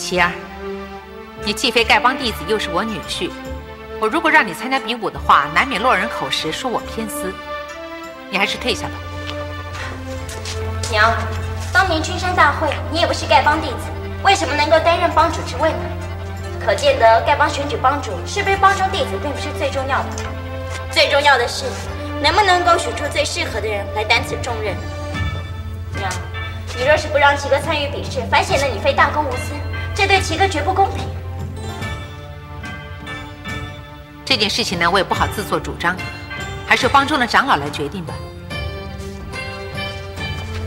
琪儿，你既非丐帮弟子，又是我女婿，我如果让你参加比武的话，难免落人口实，说我偏私。你还是退下吧。娘，当年君山大会，你也不是丐帮弟子，为什么能够担任帮主之位呢？可见得丐帮选举帮主，是不是帮中弟子并不是最重要的，最重要的是能不能够选出最适合的人来担此重任。娘，你若是不让齐哥参与比试，反显得你非大公无私。这对齐哥绝不公平。这件事情呢，我也不好自作主张，还是由帮中的长老来决定吧。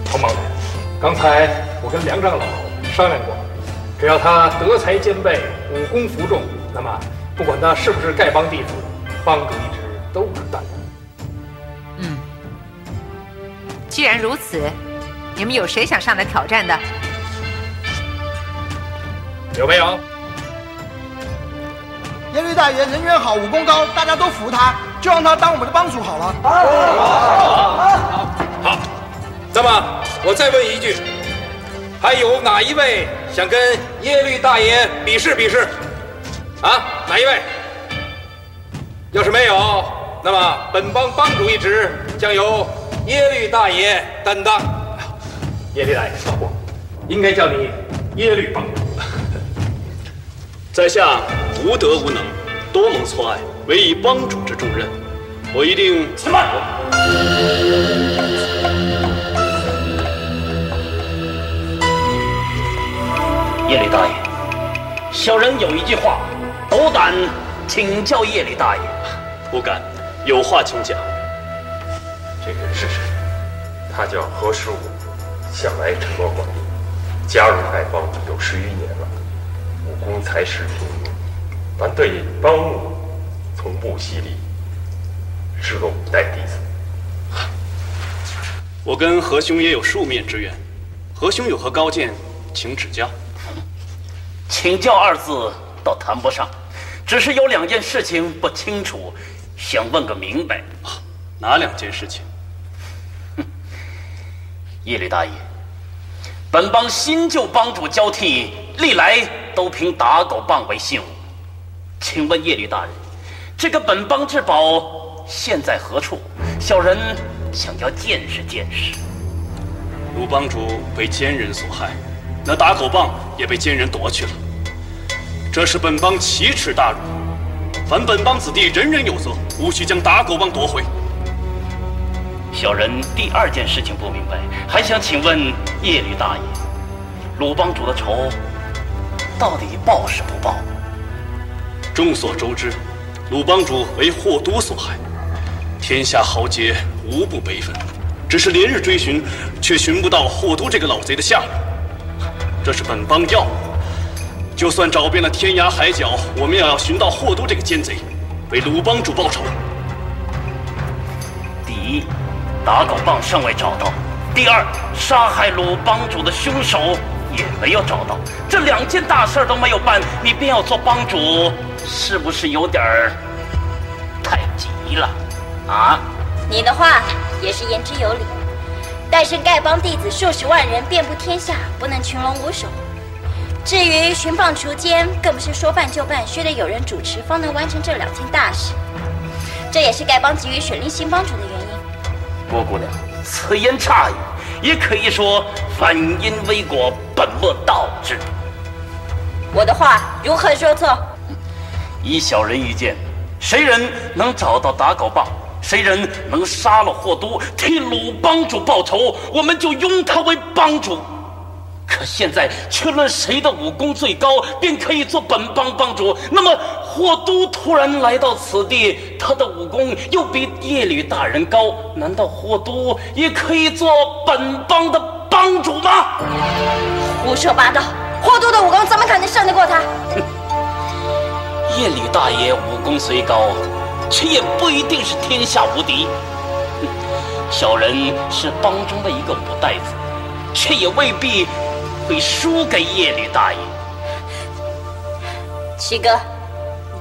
彭帮主，刚才我跟梁长老商量过，只要他德才兼备、武功服众，那么不管他是不是丐帮弟子，帮主一职都是担任。嗯，既然如此，你们有谁想上来挑战的？有没有？耶律大爷人缘好，武功高，大家都服他，就让他当我们的帮主好了。好，好，好那么我再问一句，还有哪一位想跟耶律大爷比试比试？啊，哪一位？要是没有，那么本帮帮主一职将由耶律大爷担当。耶律大爷，放过，应该叫你耶律帮主。在下无德无能，多蒙错爱，委以帮主之重任，我一定。且慢！耶律大爷，小人有一句话，斗胆请教耶律大爷。不敢，有话请讲。这个人是谁？他叫何十五，向来沉默寡言，加入丐帮有十余年了。武功才识平庸，但对帮务从不犀利，是个五代弟子。我跟何兄也有数面之缘，何兄有何高见，请指教。请教二字倒谈不上，只是有两件事情不清楚，想问个明白。哪两件事情？叶律大爷，本帮新旧帮主交替，历来都凭打狗棒为信物。请问叶律大人，这个本帮之宝现在何处？小人想要见识见识。鲁帮主被奸人所害，那打狗棒也被奸人夺去了。这是本帮奇耻大辱，凡本帮子弟人人有责，无需将打狗棒夺回。小人第二件事情不明白，还想请问叶律大爷，鲁帮主的仇到底报是不报？众所周知，鲁帮主为霍都所害，天下豪杰无不悲愤，只是连日追寻，却寻不到霍都这个老贼的下落。这是本帮要务，就算找遍了天涯海角，我们也要寻到霍都这个奸贼，为鲁帮主报仇。第一，打狗棒尚未找到；第二，杀害鲁帮主的凶手也没有找到。这两件大事都没有办，你便要做帮主，是不是有点儿太急了？啊？你的话也是言之有理，但是丐帮弟子数十万人遍布天下，不能群龙无首。至于寻棒除奸，更不是说办就办，须得有人主持，方能完成这两件大事。这也是丐帮急于选立新帮主的原因。郭姑娘，此言差矣，也可以说反因为果，本末倒置。我的话如何说错？以小人愚见，谁人能找到打狗棒，谁人能杀了霍都，替鲁帮主报仇，我们就拥他为帮主。可现在却论谁的武功最高，便可以做本帮帮主。那么霍都突然来到此地，他的武功又比耶律大人高，难道霍都也可以做本帮的帮主吗？胡说八道！霍都的武功怎么可能胜得过他？耶律大爷武功虽高，却也不一定是天下无敌。小人是帮中的一个五代子，却也未必会输给耶律大爷。七哥，你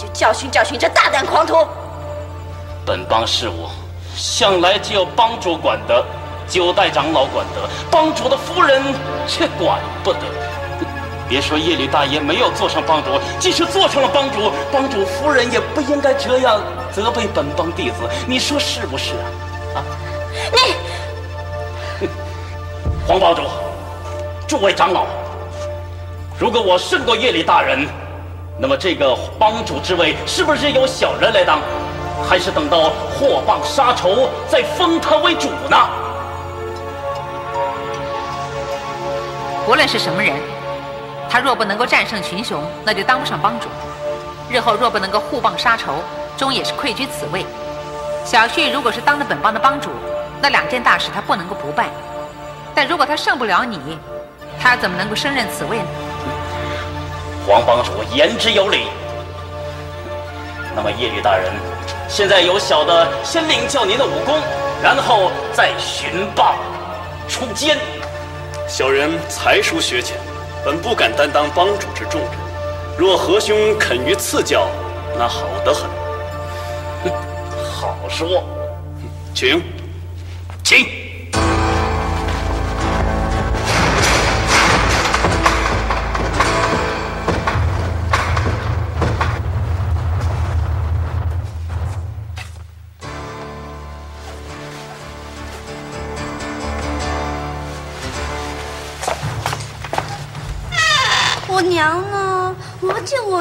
就教训教训这大胆狂徒。本帮事务向来只有帮主管得，九代长老管得，帮主的夫人却管不得。别说耶律大爷没有做上帮主，即使做成了帮主，帮主夫人也不应该这样责备本帮弟子。你说是不是啊？啊？你，黄帮主，诸位长老，如果我胜过耶律大人，那么这个帮主之位是不是由小人来当？还是等到获棒杀仇再封他为主呢？无论是什么人，他若不能够战胜群雄，那就当不上帮主；日后若不能够护棒杀仇，终也是愧居此位。小旭如果是当了本帮的帮主，那两件大事他不能够不办；但如果他胜不了你，他怎么能够升任此位呢？黄帮主言之有理。那么叶律大人。现在由小的先领教您的武功，然后再寻棒出剑。小人才疏学浅，本不敢担当帮主之重任。若何兄肯于赐教，那好得很。好说，请，请。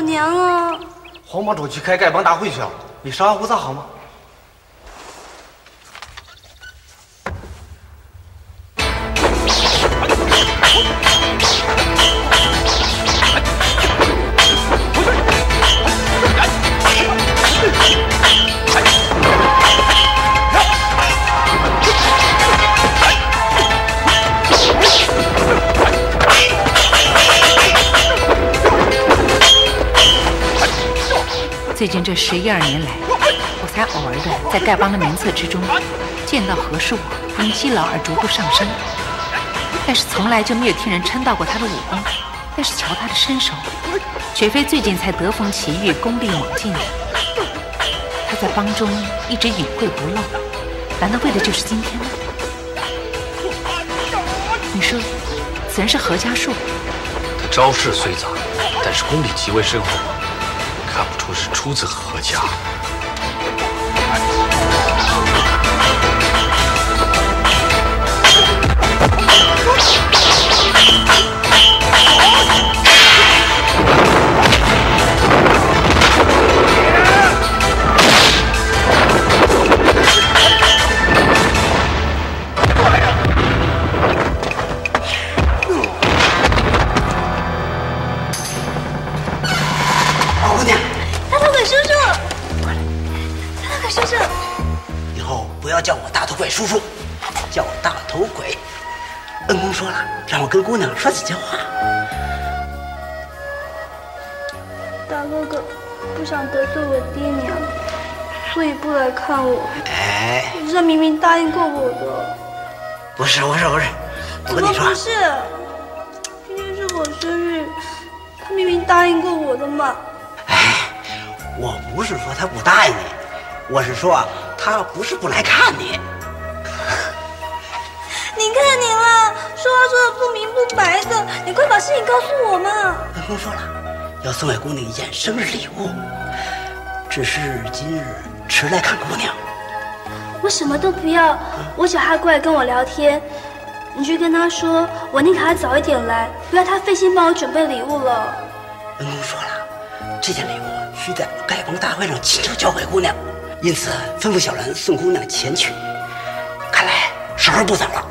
娘啊！黄帮主去开丐帮大会去了，你稍安勿躁好吗？最近这十一二年来，我才偶尔的在丐帮的名册之中见到何师武因积劳而逐步上升，但是从来就没有听人称道过他的武功。但是瞧他的身手，绝非最近才得逢奇遇、功力猛进的。他在帮中一直隐晦不露，难道为的就是今天吗？你说，此人是何家树？他招式虽杂，但是功力极为深厚。看不出是出自何家。叔叔，叫我大头鬼。恩公说了，让我跟姑娘说几句话。大哥哥不想得罪我爹娘，所以不来看我。哎，这明明答应过我的。不是，不是，不是。我跟你说，不是。今天是我生日，他明明答应过我的嘛。哎，我不是说他不答应你，我是说他不是不来看你。你说话说的不明不白的，你快把事情告诉我嘛！恩公说了，要送给姑娘一件生日礼物，只是今日迟来看姑娘。我什么都不要，我叫他过来跟我聊天。你去跟他说，我宁可他早一点来，不要他费心帮我准备礼物了。恩公说了，这件礼物需在丐帮大会上亲手交给姑娘，因此吩咐小人送姑娘前去。看来时候不早了。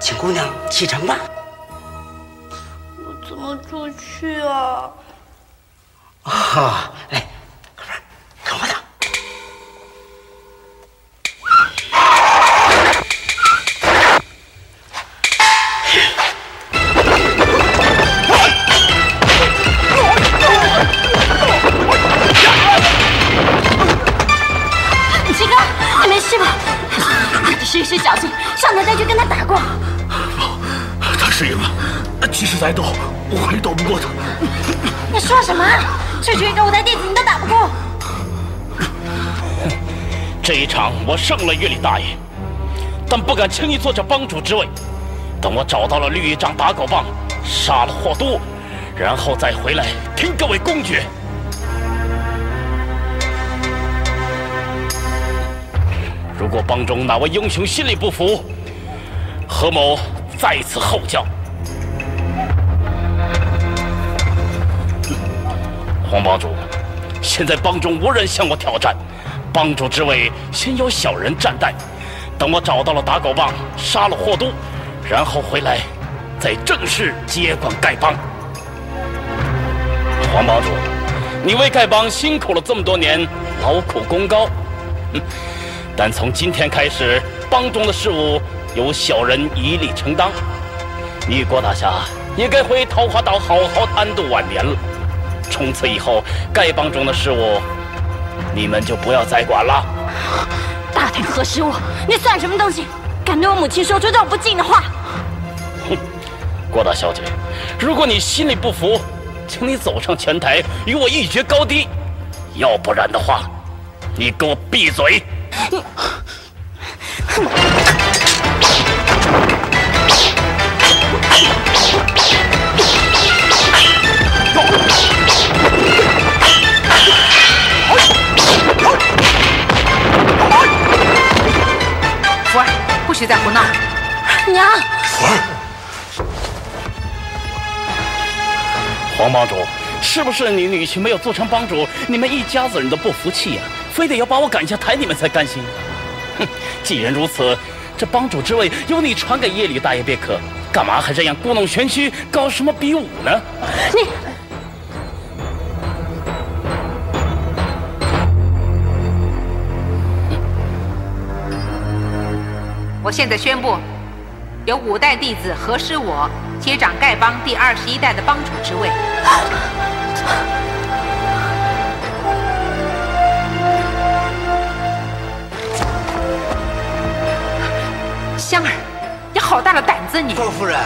请姑娘启程吧。我怎么出去啊？啊，来，快点，跟我走。七哥，你没事吧？只是一时侥幸，上台再去跟他打过。是赢了，即使再斗，我也斗不过他。你说什么？区区一个舞台弟子，你都打不过？这一场我胜了岳里大爷，但不敢轻易坐这帮主之位。等我找到了绿衣杖打狗棒，杀了霍都，然后再回来听各位公决。如果帮中哪位英雄心里不服，何某再次吼叫。黄帮主，现在帮中无人向我挑战，帮主之位先由小人暂代。等我找到了打狗棒，杀了霍都，然后回来，再正式接管丐帮。黄帮主，你为丐帮辛苦了这么多年，劳苦功高。但从今天开始，帮中的事务由小人一力承当。你郭大侠也该回桃花岛好好安度晚年了。从此以后，丐帮中的事务，你们就不要再管了。大胆何师武，你算什么东西？敢对我母亲说出这种不敬的话？哼，郭大小姐，如果你心里不服，请你走上前台与我一决高低。要不然的话，你给我闭嘴！你，是不是你女婿没有做成帮主，你们一家子人都不服气呀？非得要把我赶下台，你们才甘心？哼！既然如此，这帮主之位由你传给耶里大爷便可，干嘛还这样故弄玄虚，搞什么比武呢？你，我现在宣布，由五代弟子何师我接掌丐帮第二十一代的帮主之位。香儿，你好大的胆子！你郭夫人，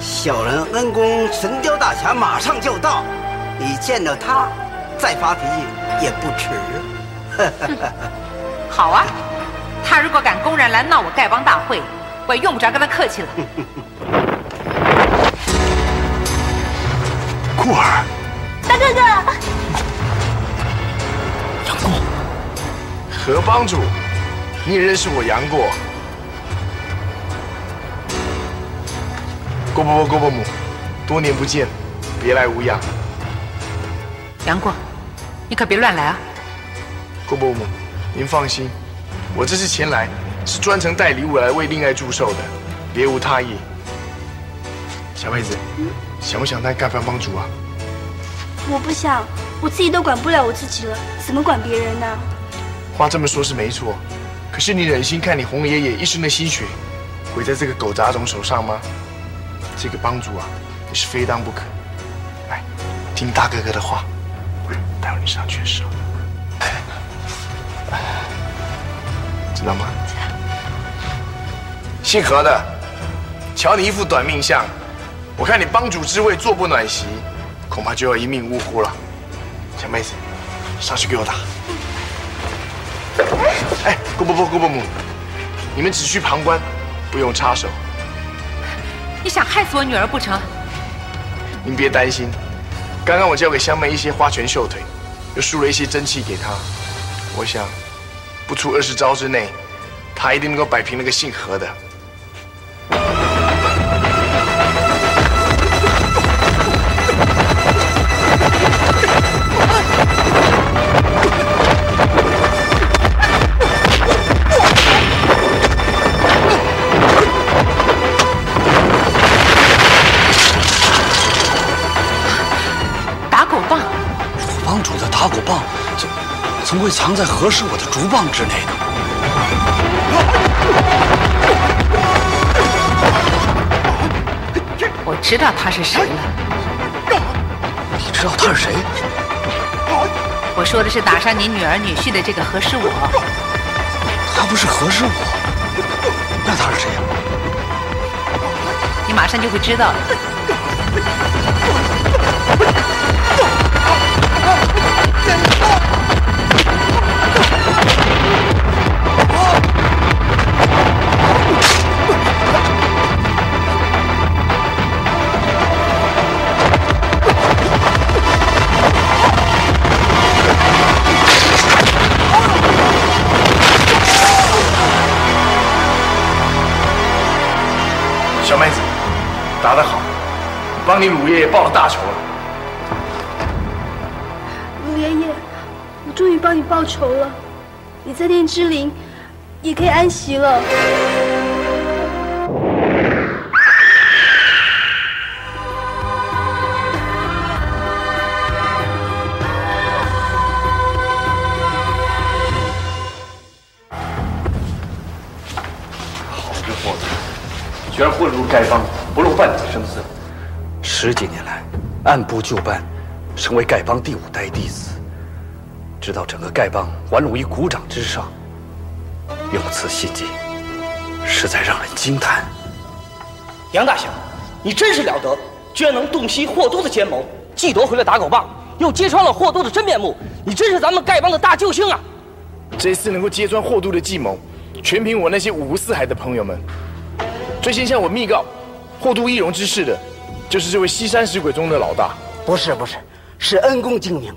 小人恩公神雕大侠马上就到，你见到他再发脾气也不迟。好啊，他如果敢公然来闹我丐帮大会，我也用不着跟他客气了。库儿，大哥哥，杨过，何帮主，你也认识我杨过？郭伯伯、郭伯母，多年不见，别来无恙。杨过，你可别乱来啊！郭伯母，您放心，我这次前来是专程带礼物来为令爱祝寿的，别无他意。小妹子，想不想当丐帮帮主啊？我不想，我自己都管不了我自己了，怎么管别人呢？话这么说，是没错。可是你忍心看你洪爷爷一生的心血毁在这个狗杂种手上吗？这个帮主啊，你是非当不可。来，听大哥哥的话，待会你上去的时候，知道吗？姓何的，瞧你一副短命相，我看你帮主之位坐不暖席，恐怕就要一命呜呼了。小妹子，上去给我打。哎，郭伯伯、郭伯母，你们只需旁观，不用插手。你想害死我女儿不成？您别担心，刚刚我教给香妹一些花拳绣腿，又输了一些真气给她，我想不出二十招之内，她一定能够摆平那个姓何的。会藏在合适我的竹棒之内呢？我知道他是谁了。你知道他是谁？我说的是打伤你女儿女婿的这个何师我。他不是合适我，那他是谁呀、你马上就会知道了。你鲁爷爷报了大仇了。鲁爷爷，我终于帮你报仇了，你在天之灵也可以安息了。好这货子，居然混入丐帮，不露半点声色。十几年来，按部就班，成为丐帮第五代弟子，直到整个丐帮玩弄于股掌之上。用此心计，实在让人惊叹。杨大侠，你真是了得，居然能洞悉霍都的奸谋，既夺回了打狗棒，又揭穿了霍都的真面目，你真是咱们丐帮的大救星啊！这次能够揭穿霍都的计谋，全凭我那些五湖四海的朋友们。最先向我密告霍都易容之事的，就是这位西山石鬼中的老大。不是不是，是恩公精明，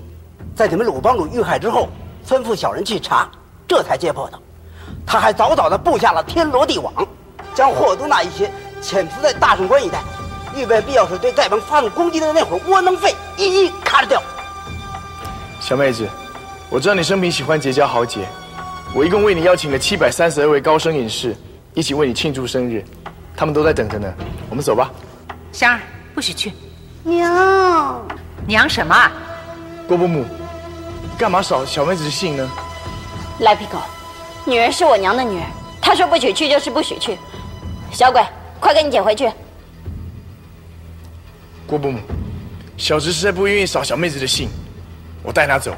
在你们鲁帮主遇害之后，吩咐小人去查，这才揭破的。他还早早的布下了天罗地网，将霍都那一些潜伏在大圣关一带，预备必要时对丐帮发动攻击的那伙窝囊废一一咔掉。小妹子，我知道你生平喜欢结交豪杰，我一共为你邀请了七百三十二位高升隐士，一起为你庆祝生日，他们都在等着呢。我们走吧。香儿，不许去。娘，娘什么啊？郭伯母，干嘛扫小妹子的兴呢？赖皮狗，女人是我娘的女儿，她说不许去就是不许去。小鬼，快跟你姐回去！郭伯母，小侄实在不愿意扫小妹子的兴，我带她走。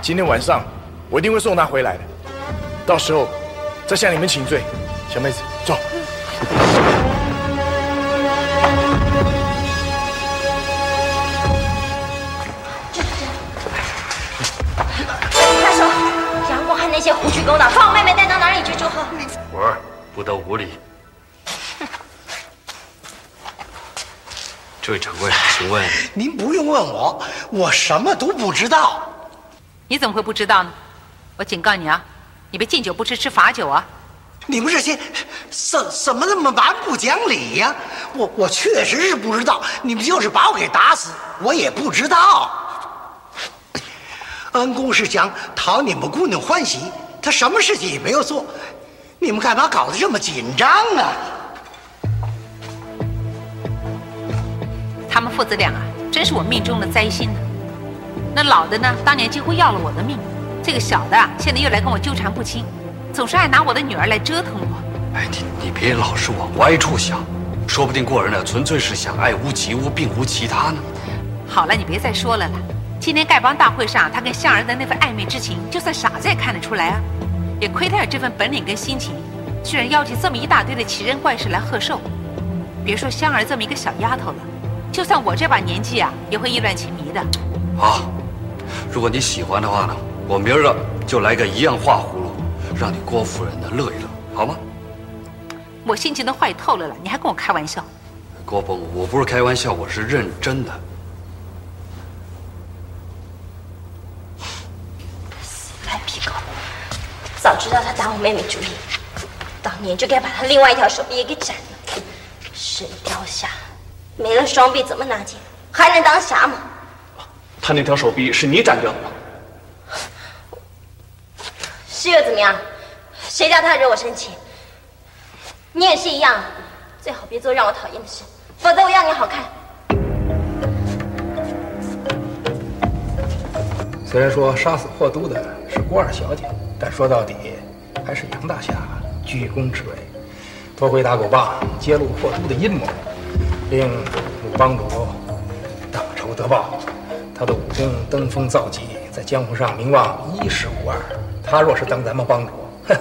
今天晚上我一定会送她回来的，到时候再向你们请罪。小妹子，走。不得无礼。这位掌柜，请问 您不用问我，我什么都不知道。你怎么会不知道呢？我警告你啊，你别敬酒不吃吃罚酒啊！你们这些怎怎么那么蛮不讲理呀？我我确实是不知道，你们就是把我给打死，我也不知道。恩公是想讨你们姑娘欢喜，他什么事情也没有做，你们干嘛搞得这么紧张啊？他们父子俩啊，真是我命中的灾星呢。那老的呢，当年几乎要了我的命；这个小的啊，现在又来跟我纠缠不清，总是爱拿我的女儿来折腾我。哎，你你别老是往歪处想，说不定过人呢纯粹是想爱屋及乌，并无其他呢。好了，你别再说了啦。今天丐帮大会上，他跟香儿的那份暧昧之情，就算傻子也看得出来啊。也亏他有这份本领跟心情，居然邀请这么一大堆的奇人怪事来贺寿。别说香儿这么一个小丫头了，就算我这把年纪啊，也会意乱情迷的。好，如果你喜欢的话呢，我明儿个就来个一样画葫芦，让你郭夫人呢乐一乐，好吗？我心情都坏透了了，你还跟我开玩笑？郭伯母，我不是开玩笑，我是认真的。赖皮狗，早知道他打我妹妹主意，当年就该把他另外一条手臂也给斩了。神雕侠，没了双臂怎么拿剑？还能当侠吗？他那条手臂是你斩掉的吗？是又怎么样？谁叫他惹我生气？你也是一样，最好别做让我讨厌的事，否则我要你好看。虽然说杀死霍都的是郭二小姐，但说到底还是杨大侠居功至伟，夺回打狗棒，揭露霍都的阴谋，令鲁帮主大仇得报。他的武功登峰造极，在江湖上名望一时无二。他若是当咱们帮主，哼，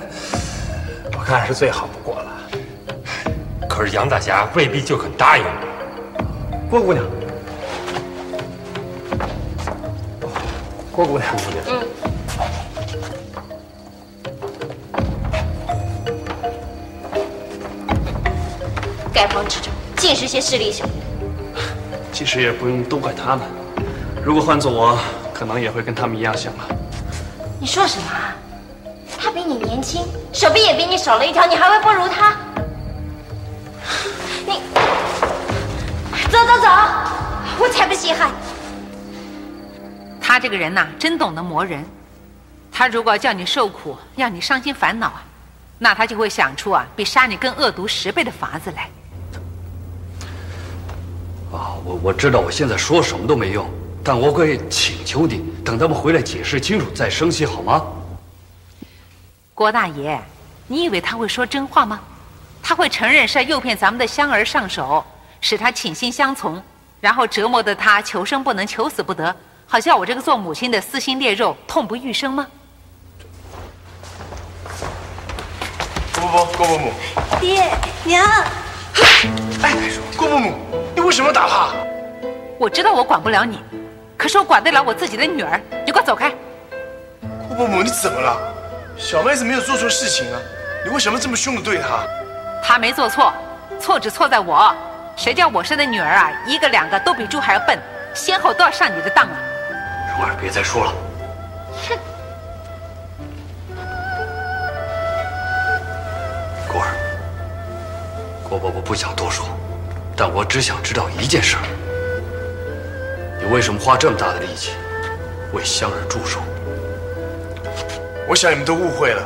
我看是最好不过了。可是杨大侠未必就肯答应。郭姑娘，郭姑娘，姑娘，嗯，丐帮之中尽是些势利小人。其实也不用都怪他们，如果换做我，可能也会跟他们一样想了。你说什么啊？他比你年轻，手臂也比你少了一条，你还会不如他？你走走走，我才不稀罕。他这个人呐，真懂得磨人。他如果叫你受苦，让你伤心烦恼啊，那他就会想出啊，比杀你更恶毒十倍的法子来。啊，我我知道我现在说什么都没用，但我会请求你，等他们回来解释清楚再生气，好吗？郭大爷，你以为他会说真话吗？他会承认是诱骗咱们的香儿上手，使他倾心相从，然后折磨得他求生不能，求死不得，好像我这个做母亲的撕心裂肉，痛不欲生吗？郭伯伯，郭伯母，爹娘，哎，郭伯母，你为什么打他？我知道我管不了你，可是我管得了我自己的女儿。你给我走开！郭伯母，你怎么了？小妹子没有做错事情啊，你为什么这么凶的对她？她没做错，错只错在我。谁叫我生的女儿啊，一个两个都比猪还要笨，先后都要上你的当啊！蓉儿，别再说了。哼！郭伯伯不想多说，但我只想知道一件事：你为什么花这么大的力气为香儿祝寿？我想你们都误会了，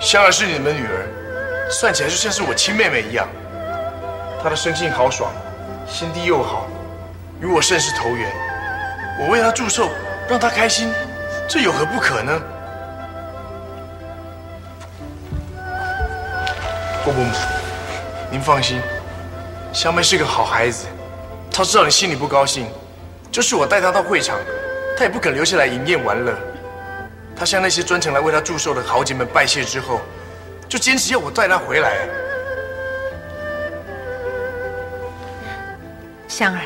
香儿是你们的女儿，算起来就像是我亲妹妹一样。她的生性豪爽，心地又好，与我甚是投缘。我为她祝寿，让她开心，这有何不可呢？郭伯母，您放心，香妹是个好孩子，她知道你心里不高兴，就是我带她到会场，她也不肯留下来营业玩乐。她向那些专程来为她祝寿的豪杰们拜谢之后，就坚持要我带她回来。香儿，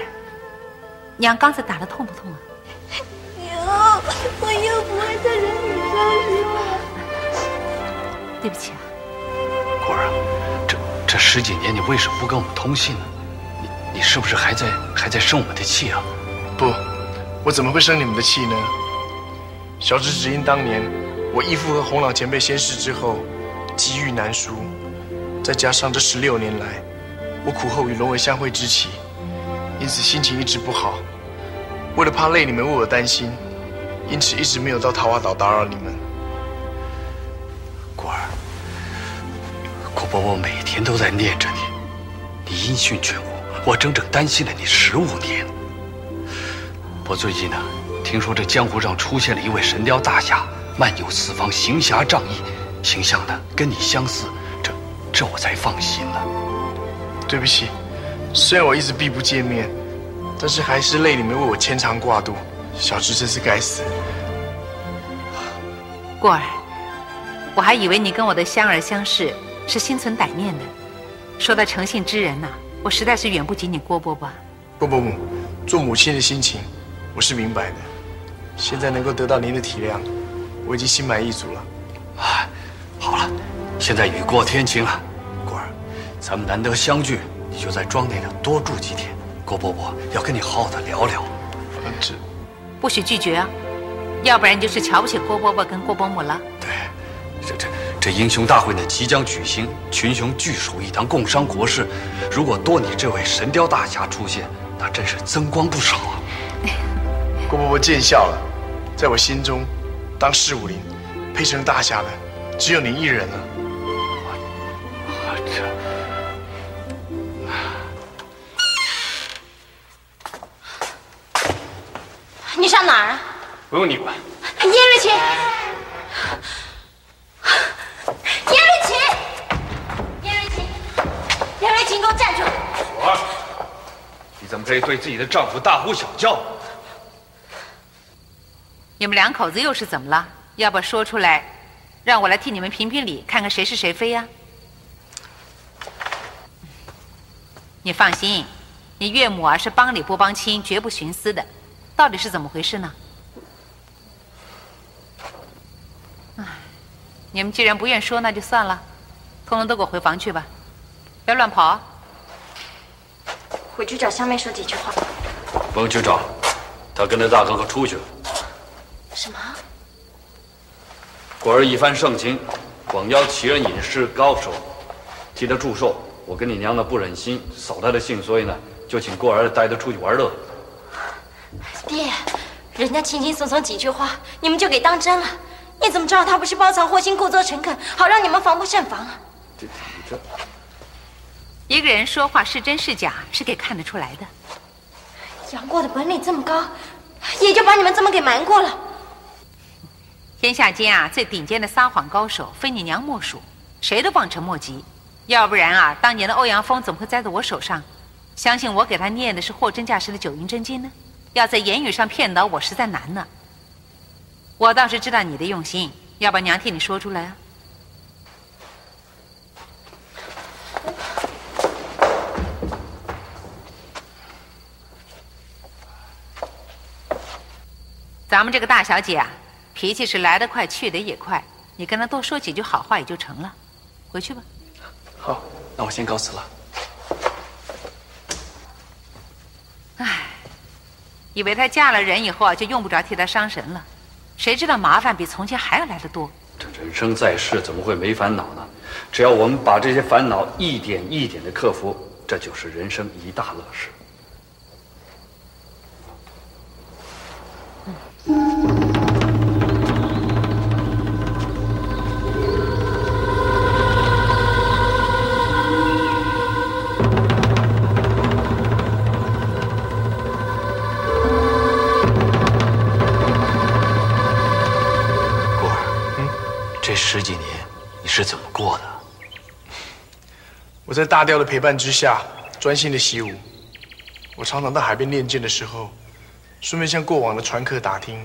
娘刚才打的痛不痛啊？娘，我又不会再惹你伤心了。对不起啊。果儿啊，这十几年你为什么不跟我们通信呢？你你是不是还在还在生我们的气啊？不，我怎么会生你们的气呢？小侄只因当年我义父和洪老前辈仙逝之后，机遇难书，再加上这十六年来我苦候与龙儿相会之期，因此心情一直不好。为了怕累你们为我担心，因此一直没有到桃花岛打扰你们。伯伯每天都在念着你，你音讯全无，我整整担心了你十五年。我最近呢？听说这江湖上出现了一位神雕大侠，漫游四方，行侠仗义，形象呢跟你相似，这这我才放心了。对不起，虽然我一直避不见面，但是还是累你们为我牵肠挂肚，小侄真是该死。过儿，我还以为你跟我的香儿相识是心存歹念的，说到诚信之人呐，我实在是远不及你郭伯伯。郭伯母，做母亲的心情，我是明白的。现在能够得到您的体谅，我已经心满意足了。啊，好了，现在雨过天晴了，果儿，咱们难得相聚，你就在庄内呢多住几天。郭伯伯要跟你好好的聊聊。这不许拒绝啊，要不然你就是瞧不起郭伯伯跟郭伯母了。对，这这这英雄大会呢即将举行，群雄聚首一堂，共商国事。如果多你这位神雕大侠出现，那真是增光不少啊。郭伯伯见笑了，在我心中，当侍武林配成大侠的，只有您一人了。这，你上哪儿啊？不用你管。叶瑞琴，给我站住！果儿，你怎么可以对自己的丈夫大呼小叫？你们两口子又是怎么了？要不说出来，让我来替你们评评理，看看谁是谁非呀？你放心，你岳母啊是帮理不帮亲，绝不徇私的。到底是怎么回事呢？唉，你们既然不愿说，那就算了，通通都给我回房去吧，不要乱跑啊！回去找香妹说几句话。不用去找，他跟着大哥哥出去了。什么？果儿一番盛情，广邀奇人隐士高手，替他祝寿。我跟你娘呢不忍心扫他的兴，所以呢就请过儿带他出去玩乐。爹，人家轻轻松松几句话，你们就给当真了？你怎么知道他不是包藏祸心、故作诚恳，好让你们防不胜防啊？这这，一个人说话是真是假，是给看得出来的。杨过的本领这么高，也就把你们这么给瞒过了。天下间啊，最顶尖的撒谎高手，非你娘莫属，谁都望尘莫及。要不然啊，当年的欧阳锋怎么会栽在我手上？相信我给他念的是货真价实的九阴真经呢？要在言语上骗倒我，实在难呢。我倒是知道你的用心，要把娘替你说出来啊。咱们这个大小姐啊，脾气是来得快，去得也快。你跟她多说几句好话也就成了。回去吧。好，那我先告辞了。唉，以为她嫁了人以后啊，就用不着替她伤神了，谁知道麻烦比从前还要来得多。这人生在世，怎么会没烦恼呢？只要我们把这些烦恼一点一点的克服，这就是人生一大乐事。过儿，嗯，孤儿，嗯这十几年你是怎么过的？我在大雕的陪伴之下，专心的习武。我常常到海边练剑的时候，顺便向过往的船客打听，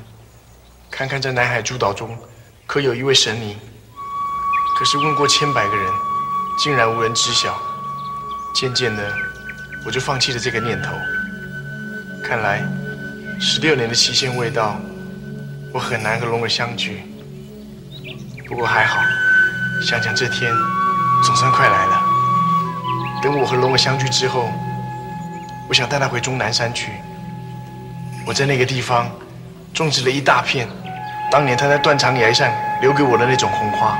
看看在南海诸岛中，可有一位神明。可是问过千百个人，竟然无人知晓。渐渐的，我就放弃了这个念头。看来，十六年的期限未到，我很难和龙儿相聚。不过还好，想想这天总算快来了。等我和龙儿相聚之后，我想带他回终南山去。我在那个地方种植了一大片，当年他在断肠崖上留给我的那种红花。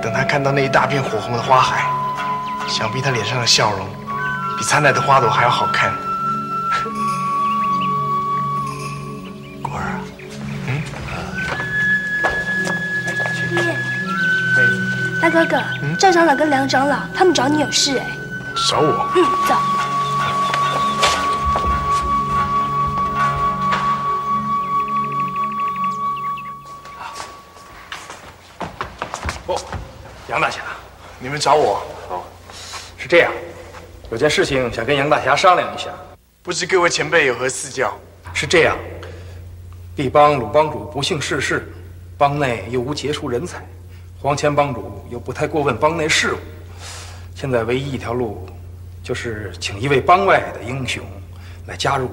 等他看到那一大片火红的花海，想必他脸上的笑容比灿烂的花朵还要好看。果儿啊，嗯，大哥哥，赵长老跟梁长老他们找你有事哎。找我？嗯，走。杨大侠，你们找我？哦，是这样，有件事情想跟杨大侠商量一下。不知各位前辈有何赐教？是这样，敝帮鲁帮主不幸逝世，帮内又无杰出人才，黄钱帮主又不太过问帮内事务，现在唯一一条路，就是请一位帮外的英雄来加入，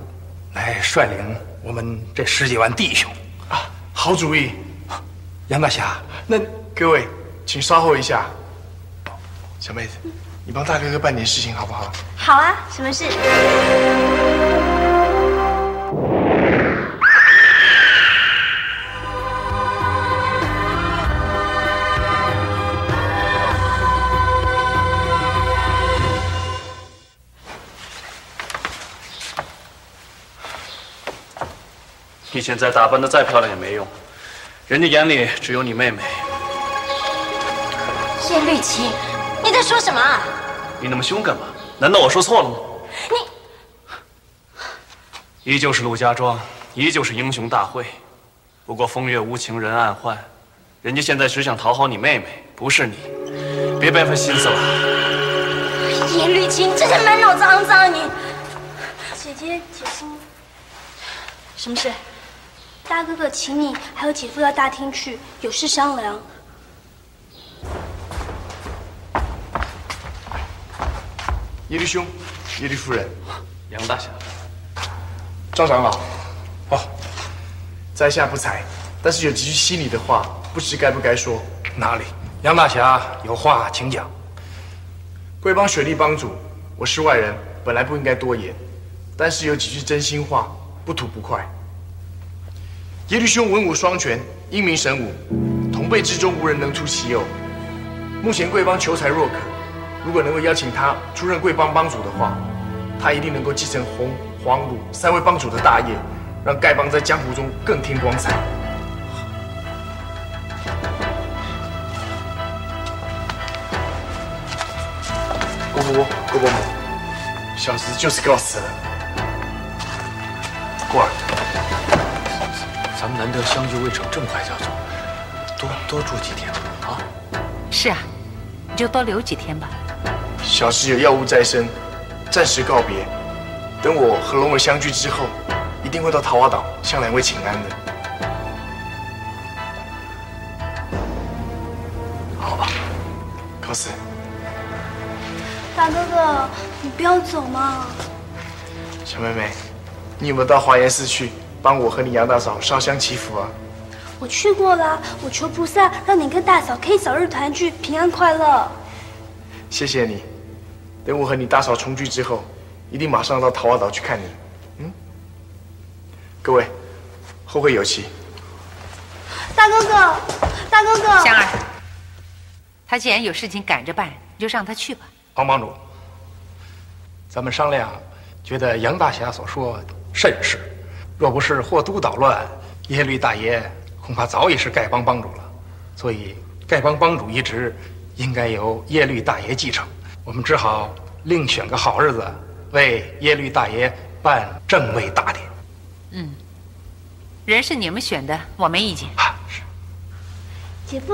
来率领我们这十几万弟兄。啊，好主意！杨大侠，那各位请稍后一下。小妹子，你帮大哥哥办点事情好不好？好啊，什么事？你现在打扮的再漂亮也没用，人家眼里只有你妹妹。叶绿青，你在说什么啊？你那么凶干嘛？难道我说错了吗？你依旧是陆家庄，依旧是英雄大会，不过风月无情人暗换，人家现在只想讨好你妹妹，不是你，别白费心思了。叶绿青，你真是满脑子肮脏！你姐姐，姐夫，什么事？大哥哥请你还有姐夫到大厅去，有事商量。耶律兄，耶律夫人，杨大侠，赵长老，哦，在下不才，但是有几句心里的话，不知该不该说。哪里？杨大侠有话请讲。贵帮雪莉帮主，我是外人，本来不应该多言，但是有几句真心话，不吐不快。耶律兄文武双全，英明神武，同辈之中无人能出其右。目前贵帮求才若渴，如果能够邀请他出任贵帮帮主的话，他一定能够继承洪、黄、鲁三位帮主的大业，让丐帮在江湖中更添光彩。郭伯伯，郭伯母，小子就是给我死了。过儿，咱们难得相聚未成，这么快就要走，多多住几天啊！是啊，你就多留几天吧。小时有药物在身，暂时告别。等我和龙儿相聚之后，一定会到桃花岛向两位请安的。好吧，告辞。大哥哥，你不要走嘛！小妹妹，你有没有到华严寺去帮我和你杨大嫂烧香祈福啊？我去过了，我求菩萨让你跟大嫂可以早日团聚，平安快乐。谢谢你。等我和你大嫂重聚之后，一定马上到桃花岛去看你。嗯，各位，后会有期。大哥哥，大哥哥，香儿，他既然有事情赶着办，你就让他去吧。黄帮主，咱们商量，觉得杨大侠所说甚是。若不是霍都捣乱，耶律大爷恐怕早已是丐帮帮主了。所以，丐帮帮主一职应该由耶律大爷继承。我们只好另选个好日子，为耶律大爷办正位大典。嗯，人是你们选的，我没意见。啊，是。姐夫，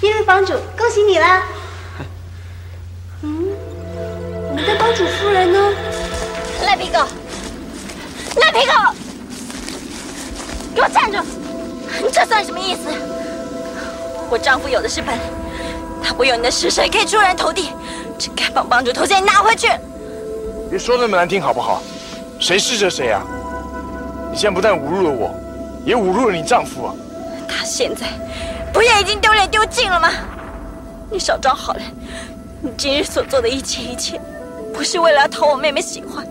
耶律帮主，恭喜你啦！嗯，我们的帮主夫人呢？赖皮狗，赖皮狗，给我站住！你这算什么意思？我丈夫有的是本领。他不用你的尸身可以出人头地，这丐帮帮主头衔你拿回去！别说那么难听好不好？谁是这谁啊？你现在不但侮辱了我，也侮辱了你丈夫啊！他现在不也已经丢脸丢尽了吗？你少装好人！你今日所做的一切一切，不是为了要讨我妹妹喜欢，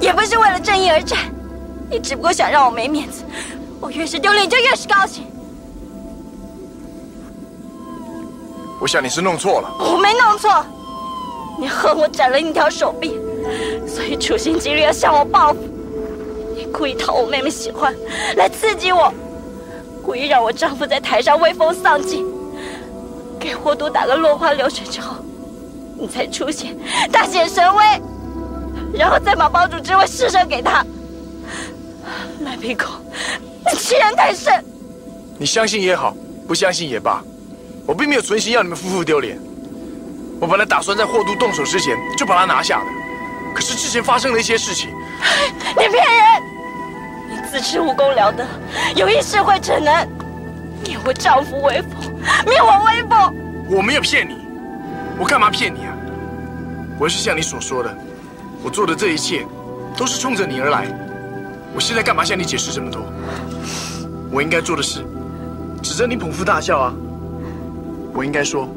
也不是为了正义而战，你只不过想让我没面子。我越是丢脸，你就越是高兴。我想你是弄错了，我没弄错，你恨我斩了你一条手臂，所以处心积虑要向我报复。你故意讨我妹妹喜欢，来刺激我，故意让我丈夫在台上威风丧尽，给霍都打个落花流水之后，你才出现大显神威，然后再把帮主之位施舍给他。赖皮狗，你欺人太甚！你相信也好，不相信也罢。我并没有存心要你们夫妇丢脸，我本来打算在霍都动手之前就把他拿下的，可是之前发生了一些事情。你骗人！你自恃武功了得，有一事会逞能，灭我丈夫威风，灭我威风。我没有骗你，我干嘛骗你啊？我是像你所说的，我做的这一切都是冲着你而来。我现在干嘛向你解释这么多？我应该做的事指着你捧腹大笑啊！我应该说，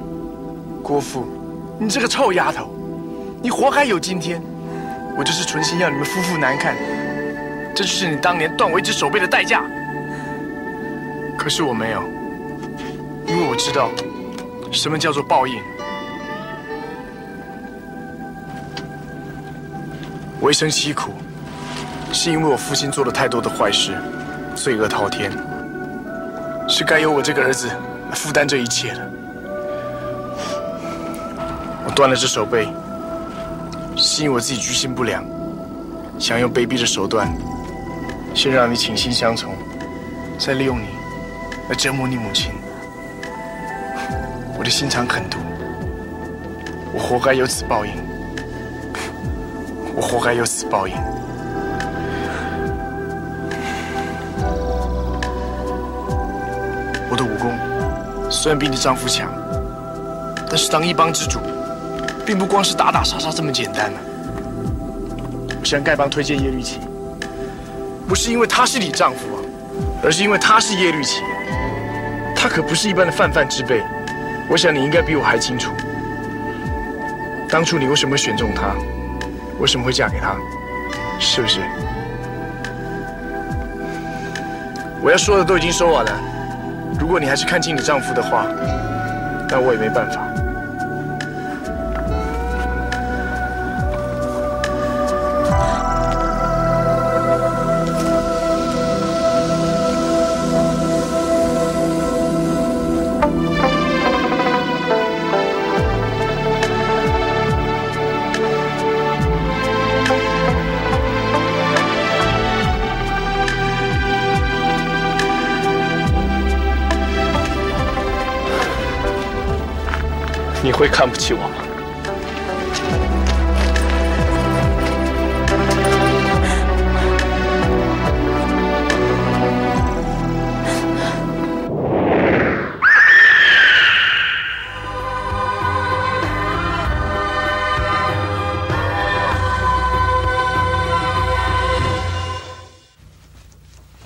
郭父，你这个臭丫头，你活该有今天。我就是存心要你们夫妇难看，这就是你当年断我一只手背的代价。可是我没有，因为我知道什么叫做报应。我一生凄苦，是因为我父亲做了太多的坏事，罪恶滔天，是该由我这个儿子来负担这一切的。断了这手背，是因为我自己居心不良，想用卑鄙的手段，先让你倾心相从，再利用你来折磨你母亲。我的心肠狠毒，我活该有此报应，我活该有此报应。我的武功虽然比你丈夫强，但是当一帮之主。并不光是打打杀杀这么简单呢。我向丐帮推荐叶绿旗，不是因为他是你丈夫啊，而是因为他是叶绿旗。他可不是一般的泛泛之辈。我想你应该比我还清楚，当初你为什么选中他，为什么会嫁给他，是不是？我要说的都已经说完了。如果你还是看清你丈夫的话，那我也没办法。看不起我吗？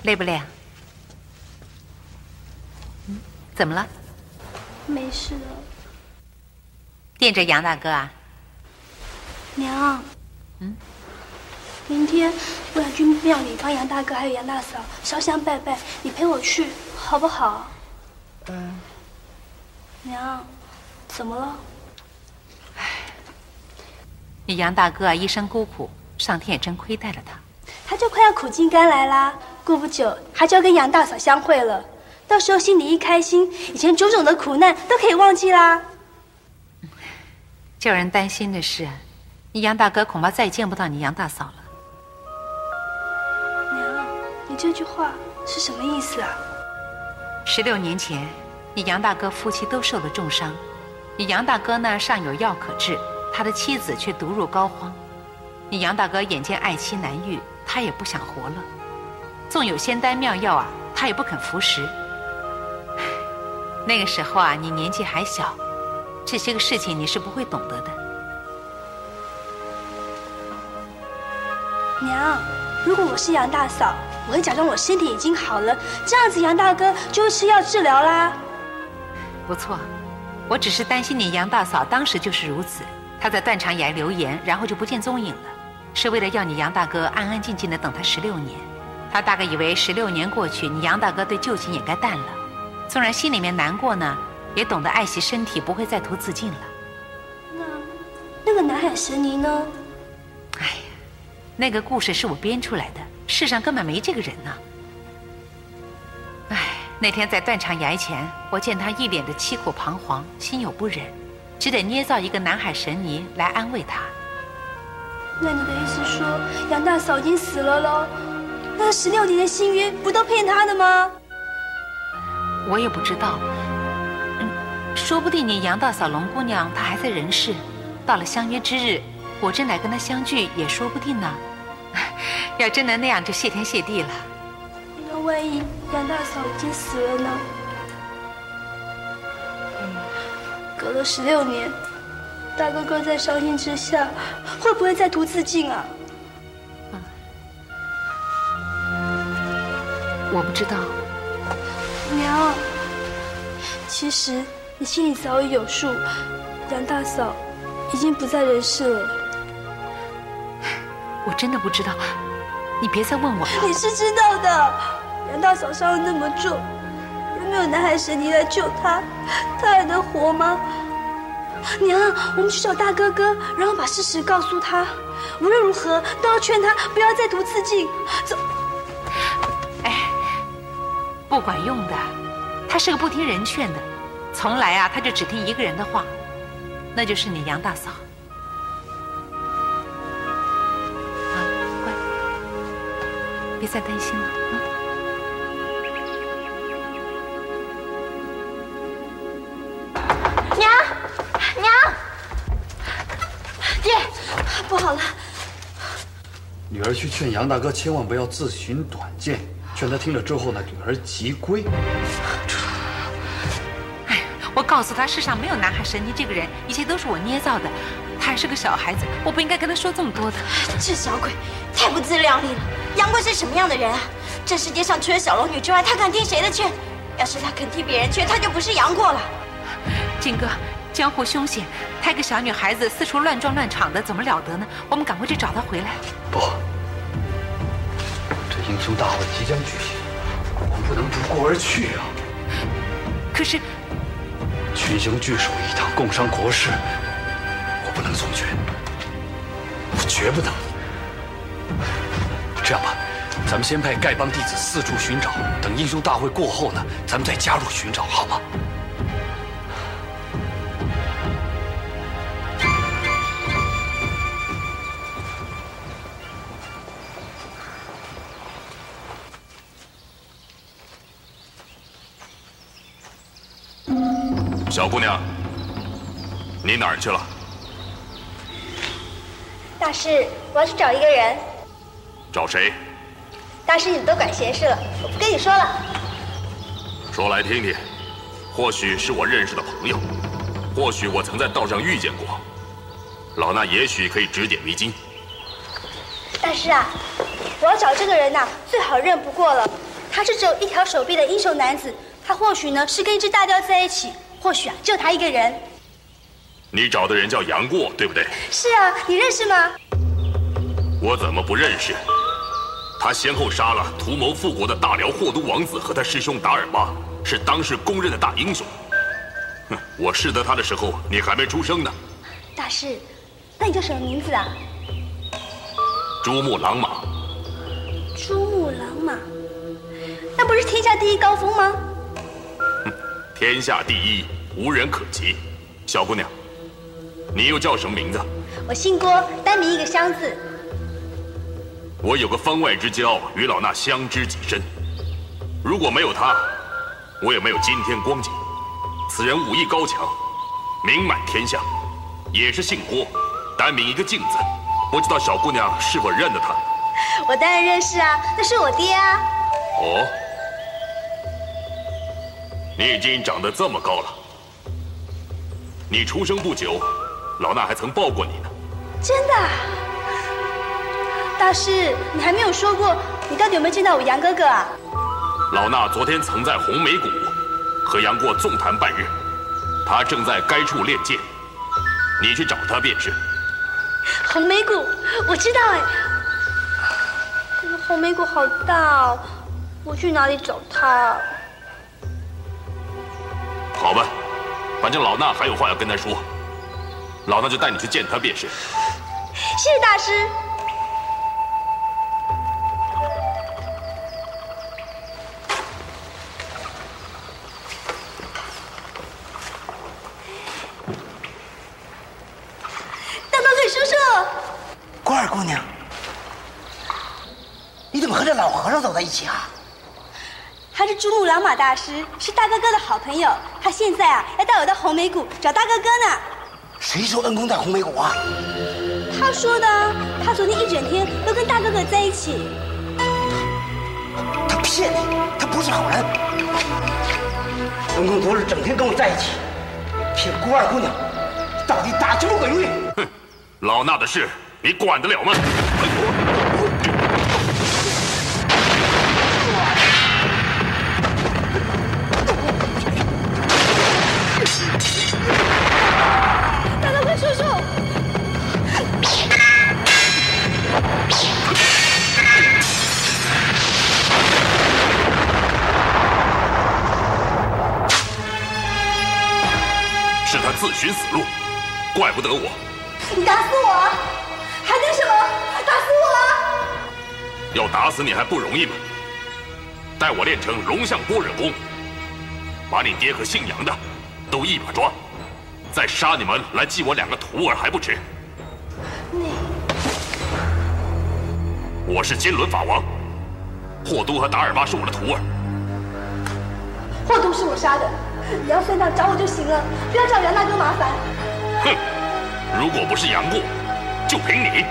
累不累啊？嗯，怎么了？没事了。惦着杨大哥啊？娘，嗯，明天我要去庙里帮杨大哥还有杨大嫂烧香拜拜，你陪我去好不好？嗯。娘，怎么了？你杨大哥啊，一生孤苦，上天也真亏待了他。他就快要苦尽甘来啦，过不久他就要跟杨大嫂相会了，到时候心里一开心，以前种种的苦难都可以忘记啦。叫人担心的是，你杨大哥恐怕再也见不到你杨大嫂了。娘，你这句话是什么意思啊？十六年前，你杨大哥夫妻都受了重伤，你杨大哥呢尚有药可治，他的妻子却毒入膏肓。你杨大哥眼见爱妻难愈，他也不想活了。纵有仙丹妙药啊，他也不肯服食。那个时候啊，你年纪还小，这些个事情你是不会懂得的。娘，如果我是杨大嫂，我会假装我身体已经好了，这样子杨大哥就会吃药治疗啦。不错，我只是担心你杨大嫂当时就是如此，她在断肠崖留言，然后就不见踪影了，是为了要你杨大哥安安静静的等她十六年。她大概以为十六年过去，你杨大哥对旧情也该淡了，纵然心里面难过呢，也懂得爱惜身体，不会再图自尽了。那那个南海神尼呢？哎呀，那个故事是我编出来的，世上根本没这个人呢。哎，那天在断肠崖前，我见他一脸的凄苦彷徨，心有不忍，只得捏造一个南海神尼来安慰他。那你的意思说杨大嫂已经死了喽？那十六年的心约不都骗他的吗？我也不知道，嗯，说不定你杨大嫂龙姑娘她还在人世，到了相约之日，我真来跟她相聚也说不定呢。要真能那样，就谢天谢地了。那万一杨大嫂已经死了呢？隔了十六年，大哥哥在伤心之下，会不会再图自尽啊？我不知道。娘，其实你心里早已有数，杨大嫂已经不在人世了。我真的不知道，你别再问我了。你是知道的，杨大嫂伤得那么重，又没有南海神尼来救她，她还能活吗？娘，我们去找大哥哥，然后把事实告诉他。无论如何都要劝他不要再图自尽。走。哎，不管用的，他是个不听人劝的，从来啊他就只听一个人的话，那就是你杨大嫂。啊，乖，别再担心了啊。娘，娘，爹，不好了！女儿去劝杨大哥千万不要自寻短见，劝他听了之后呢，女儿即归。哎，我告诉他，世上没有南海神尼这个人，一切都是我捏造的。他还是个小孩子，我不应该跟他说这么多的。这小鬼太不自量力了！杨贵是什么样的人啊？这世界上除了小龙女之外，他敢听谁的劝？要是他肯听别人劝，他就不是杨过了。金哥，江湖凶险，他一个小女孩子四处乱撞乱闯的，怎么了得呢？我们赶快去找他回来。不，这英雄大会即将举行，我们不能不顾而去啊！可是，群雄聚首一堂，共商国事，我不能从军，我绝不能。这样吧，咱们先派丐帮弟子四处寻找，等英雄大会过后呢，咱们再加入寻找，好吗？小姑娘，你哪儿去了？大师，我要去找一个人。找谁？大师，你们都管闲事了，我不跟你说了。说来听听。或许是我认识的朋友，或许我曾在道上遇见过。老衲也许可以指点迷津。大师啊，我要找这个人呐，最好认不过了。他是只有一条手臂的英雄男子，他或许呢是跟一只大雕在一起，或许啊就他一个人。你找的人叫杨过，对不对？是啊，你认识吗？我怎么不认识？他先后杀了图谋复国的大辽霍都王子和他师兄达尔巴，是当世公认的大英雄。哼，我识得他的时候，你还没出生呢。大师，那你叫什么名字啊？珠穆朗玛。珠穆朗玛，那不是天下第一高峰吗？哼，天下第一，无人可及。小姑娘，你又叫什么名字？我姓郭，单名一个香字。我有个方外之交，与老衲相知几深。如果没有他，我也没有今天光景。此人武艺高强，名满天下，也是姓郭，单名一个敬字。不知道小姑娘是否认得他？我当然认识啊，那是我爹啊。哦，你已经长得这么高了。你出生不久，老衲还曾抱过你呢。真的？大师，你还没有说过，你到底有没有见到我杨哥哥啊？老衲昨天曾在红梅谷和杨过纵谈半日，他正在该处练剑，你去找他便是。红梅谷，我知道哎。可是红梅谷好大哦，我去哪里找他？好吧，反正老衲还有话要跟他说，老衲就带你去见他便是。谢谢大师。大刀腿叔叔，郭二姑娘，你怎么和这老和尚走在一起啊？珠穆朗玛大师，是大哥哥的好朋友。他现在啊，要带我到红梅谷找大哥哥呢。谁说恩公在红梅谷啊？他说的。他昨天一整天都跟大哥哥在一起。他骗你，他不是好人。恩公昨日整天跟我在一起，骗郭二姑娘，到底打什么鬼秘？哼，老衲的事你管得了吗？寻死路，怪不得我。你打死我，还等什么？打死我啊！要打死你还不容易吗？待我练成龙象般若功，把你爹和姓杨的都一把抓，再杀你们来祭我两个徒儿还不迟。你，我是金轮法王，霍都和达尔巴是我的徒儿。霍都是我杀的，你要算账找我就行了，不要找杨大哥麻烦。哼，如果不是杨过，就凭你。